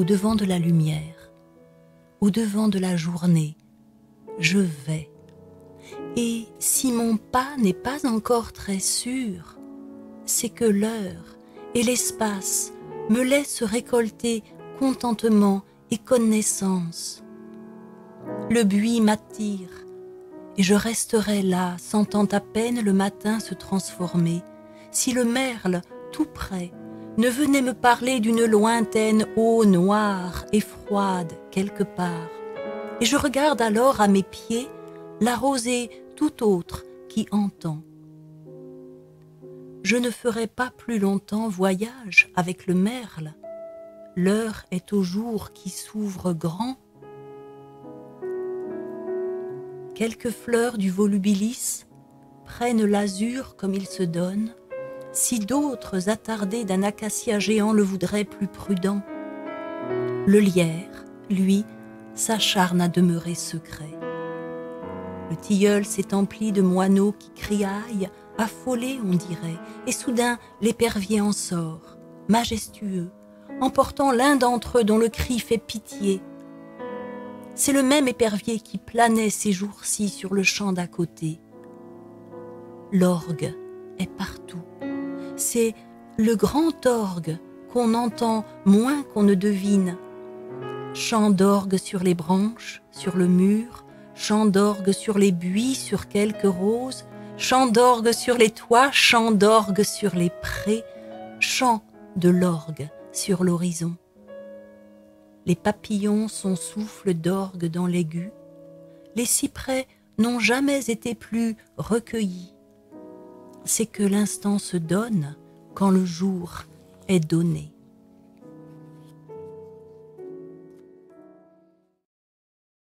au devant de la lumière, au devant de la journée, je vais. Et si mon pas n'est pas encore très sûr, c'est que l'heure et l'espace me laissent récolter contentement et connaissance. Le buis m'attire, et je resterai là, sentant à peine le matin se transformer, si le merle, tout près, ne venait me parler d'une lointaine eau noire et froide quelque part, et je regarde alors à mes pieds la rosée tout autre qui entend. Je ne ferai pas plus longtemps voyage avec le merle, l'heure est au jour qui s'ouvre grand. Quelques fleurs du volubilis prennent l'azur comme il se donne, si d'autres attardés d'un acacia géant le voudraient plus prudent. Le lierre, lui, s'acharne à demeurer secret. Le tilleul s'est empli de moineaux qui criaillent, affolés on dirait, et soudain l'épervier en sort, majestueux, emportant l'un d'entre eux dont le cri fait pitié. C'est le même épervier qui planait ces jours-ci sur le champ d'à côté. L'orgue est partout. C'est le grand orgue qu'on entend moins qu'on ne devine. Chant d'orgue sur les branches, sur le mur, chant d'orgue sur les buis, sur quelques roses, chant d'orgue sur les toits, chant d'orgue sur les prés, chant de l'orgue sur l'horizon. Les papillons sont souffle d'orgue dans l'aigu, les cyprès n'ont jamais été plus recueillis. C'est que l'instant se donne quand le jour est donné.